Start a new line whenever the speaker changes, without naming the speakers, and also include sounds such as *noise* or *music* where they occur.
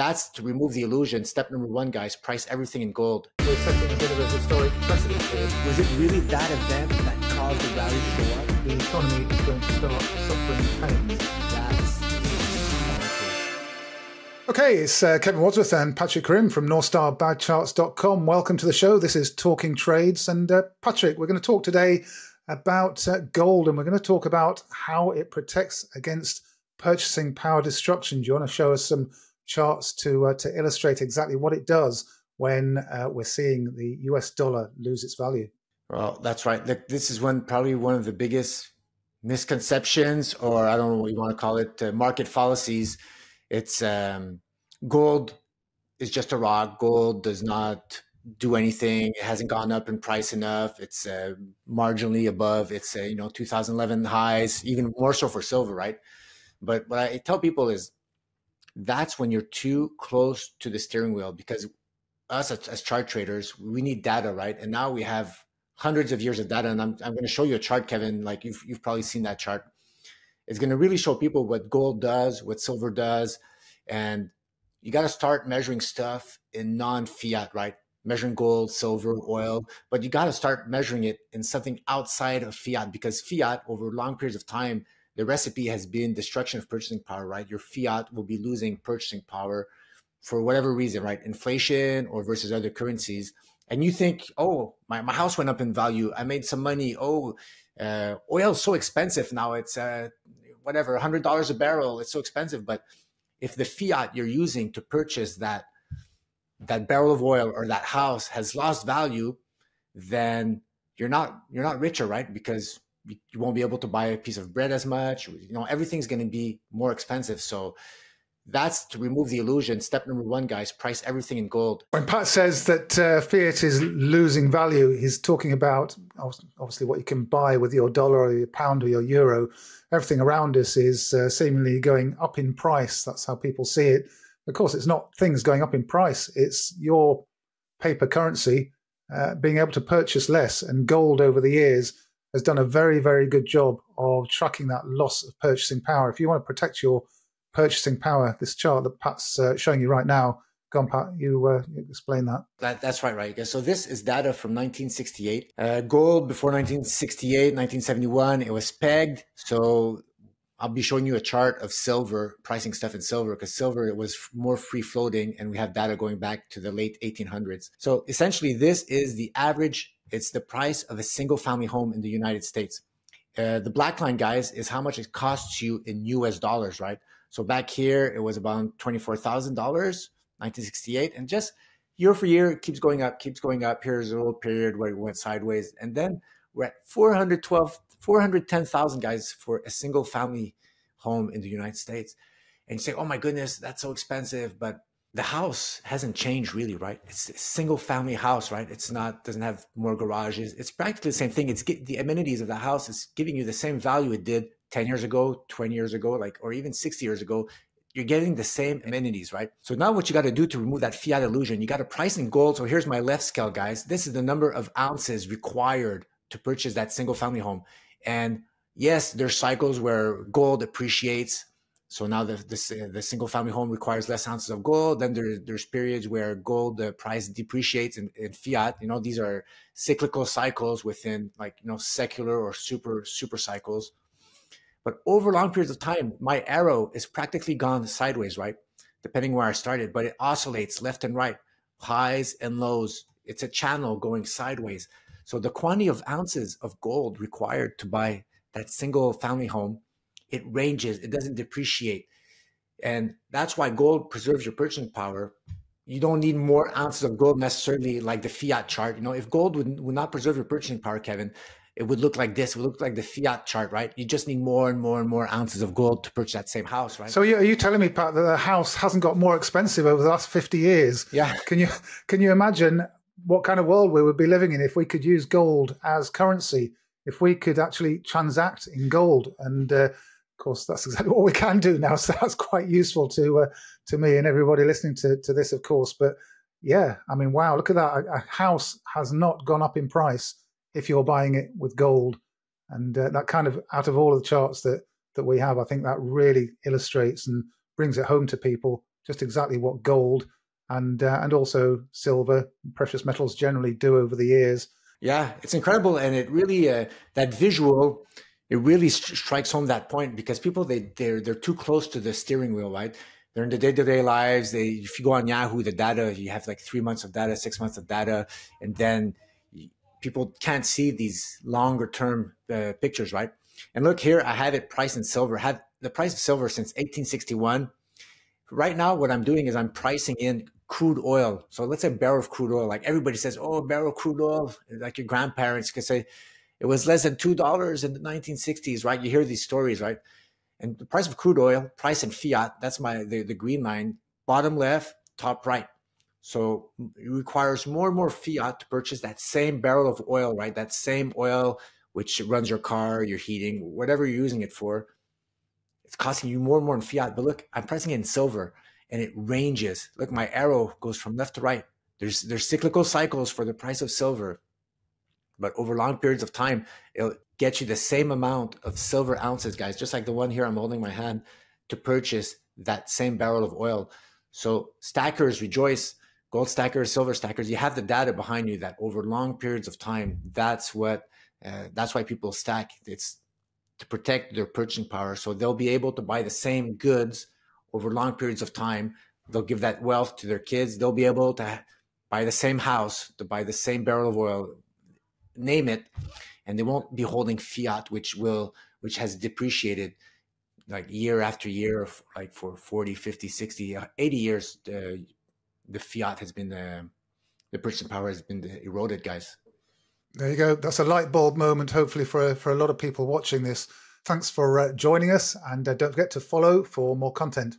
that's to remove the illusion. Step number one, guys, price everything in gold.
We're setting a bit of a historic precedent here.
Was it really that event that caused the value to go up?
The economy is going to start suffering pain.
That's
Okay, it's uh, Kevin Wadsworth and Patrick Karim from NorthStarBadCharts.com. Welcome to the show. This is Talking Trades. And uh, Patrick, we're going to talk today about uh, gold and we're going to talk about how it protects against purchasing power destruction. Do you want to show us some charts to, uh, to illustrate exactly what it does when uh, we're seeing the US dollar lose its value?
Well, that's right. Look, this is one probably one of the biggest misconceptions, or I don't know what you want to call it, uh, market fallacies it's um, gold is just a rock. Gold does not do anything. It hasn't gone up in price enough. It's uh, marginally above its uh, you know 2011 highs, even more so for silver, right? But what I tell people is that's when you're too close to the steering wheel because us as, as chart traders, we need data, right? And now we have hundreds of years of data, and I'm I'm going to show you a chart, Kevin. Like you've you've probably seen that chart it's going to really show people what gold does, what silver does. And you got to start measuring stuff in non fiat, right? Measuring gold, silver, oil, but you got to start measuring it in something outside of fiat because fiat, over long periods of time, the recipe has been destruction of purchasing power, right? Your fiat will be losing purchasing power for whatever reason, right? Inflation or versus other currencies. And you think, oh, my, my house went up in value. I made some money. Oh, uh, oil is so expensive now. It's uh, whatever, hundred dollars a barrel. It's so expensive. But if the fiat you're using to purchase that that barrel of oil or that house has lost value, then you're not you're not richer, right? Because you won't be able to buy a piece of bread as much. You know, everything's going to be more expensive. So that's to remove the illusion. Step number one, guys, price everything in gold.
When Pat says that uh, fiat is losing value, he's talking about obviously what you can buy with your dollar or your pound or your euro. Everything around us is uh, seemingly going up in price. That's how people see it. Of course, it's not things going up in price, it's your paper currency uh, being able to purchase less. And gold over the years has done a very, very good job of tracking that loss of purchasing power. If you want to protect your purchasing power. This chart that Pat's uh, showing you right now. Go on, Pat. You, uh, explain that.
that. That's right, right. So this is data from 1968. Uh, gold before 1968, 1971, it was pegged. So I'll be showing you a chart of silver pricing stuff in silver because silver it was more free floating, and we have data going back to the late 1800s. So essentially, this is the average. It's the price of a single family home in the United States. Uh, the black line, guys, is how much it costs you in US dollars, right? So back here, it was about $24,000, 1968. And just year for year, it keeps going up, keeps going up. Here's a little period where it went sideways. And then we're at 412, 410,000 guys for a single family home in the United States. And you say, oh my goodness, that's so expensive. But the house hasn't changed really, right? It's a single family house, right? It's not, doesn't have more garages. It's practically the same thing. It's the amenities of the house is giving you the same value it did 10 years ago, 20 years ago, like, or even 60 years ago, you're getting the same amenities, right? So now what you got to do to remove that fiat illusion, you got to price in gold. So here's my left scale, guys. This is the number of ounces required to purchase that single family home. And yes, there's cycles where gold appreciates. So now the, the, the single family home requires less ounces of gold. Then there, there's periods where gold, the price depreciates in, in fiat. You know, these are cyclical cycles within like, you know, secular or super, super cycles. But over long periods of time, my arrow is practically gone sideways, right? Depending where I started, but it oscillates left and right, highs and lows. It's a channel going sideways. So the quantity of ounces of gold required to buy that single family home, it ranges, it doesn't depreciate. And that's why gold preserves your purchasing power. You don't need more ounces of gold necessarily like the fiat chart. You know, if gold would, would not preserve your purchasing power, Kevin, it would look like this. It would look like the fiat chart, right? You just need more and more and more ounces of gold to purchase that same house, right?
So are you telling me, Pat, that the house hasn't got more expensive over the last fifty years?
Yeah.
Can you can you imagine what kind of world we would be living in if we could use gold as currency? If we could actually transact in gold, and uh, of course that's exactly what we can do now. *laughs* So that's quite useful to uh, to me and everybody listening to to this, of course. But yeah, I mean, wow, look at that! A, house has not gone up in price if you're buying it with gold. And uh, that kind of out of all of the charts that that we have, I think that really illustrates and brings it home to people just exactly what gold and uh, and also silver, precious metals generally do over the years.
Yeah, it's incredible, and it really uh, that visual it really strikes home that point because people they they're they're too close to the steering wheel, right? They're in the day to day lives. They if you go on Yahoo, the data you have like three months of data, six months of data, and then people can't see these longer term uh, pictures, right? And look here, I have it priced in silver. I have the price of silver since 1861. Right now, what I'm doing is I'm pricing in crude oil. So let's say a barrel of crude oil. Like everybody says, oh, barrel crude oil. Like your grandparents could say, it was less than two dollars in the 1960s, right? You hear these stories, right? And the price of crude oil, price in fiat, that's my the, the green line, bottom left, top right. So it requires more and more fiat to purchase that same barrel of oil, right? That same oil which runs your car, your heating, whatever you're using it for. It's costing you more and more in fiat. But look, I'm pricing it in silver and it ranges. Look, my arrow goes from left to right. There's there's cyclical cycles for the price of silver, but over long periods of time, it'll get you the same amount of silver ounces, guys. Just like the one here I'm holding my hand to purchase that same barrel of oil. So stackers rejoice, gold stackers, silver stackers. You have the data behind you that over long periods of time, that's what uh, that's why people stack. It's to protect their purchasing power, so they'll be able to buy the same goods over long periods of time. They'll give that wealth to their kids. They'll be able to buy the same house, to buy the same barrel of oil, name it, and they won't be holding fiat, which will which has depreciated like year after year, like for 40, 50, 60, 80 years. The, the fiat has been the the purchasing power has been eroded, guys.
There you go. That's a light bulb moment, hopefully, for, for a lot of people watching this. Thanks for uh, joining us, and uh, don't forget to follow for more content.